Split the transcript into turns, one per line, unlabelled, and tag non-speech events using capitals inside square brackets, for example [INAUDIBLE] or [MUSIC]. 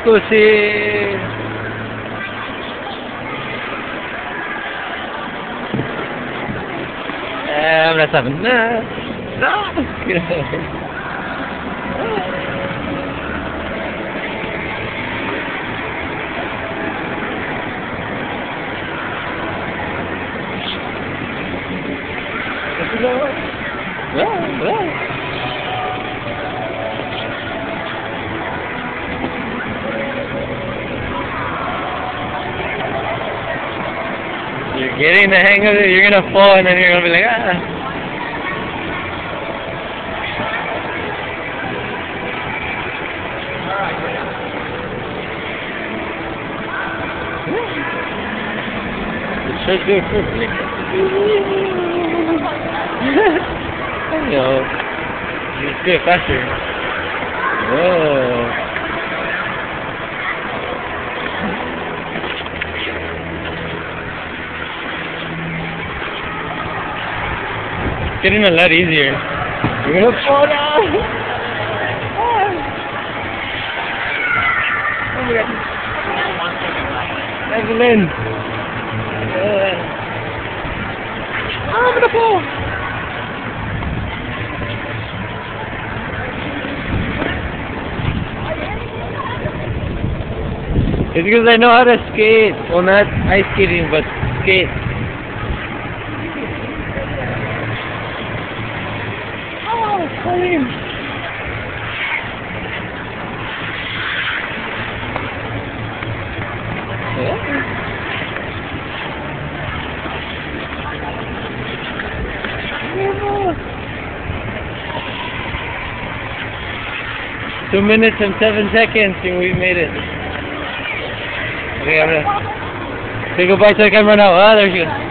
Scusi. Eh, stopping. No. No. Yeah, yeah. Getting the hang of it, you're gonna fall and then you're gonna be like, ah. [LAUGHS] It should do it perfectly. you know, you just do it faster. Whoa. It's getting a lot easier. You're gonna fall down. Oh my god. [LAUGHS] Evelyn. Uh, I'm gonna fall. It's because I know how to skate. Well, not ice skating, but skate. Two minutes and seven seconds, and we've made it. Okay, I'm gonna say goodbye to the camera now. Ah, there she goes.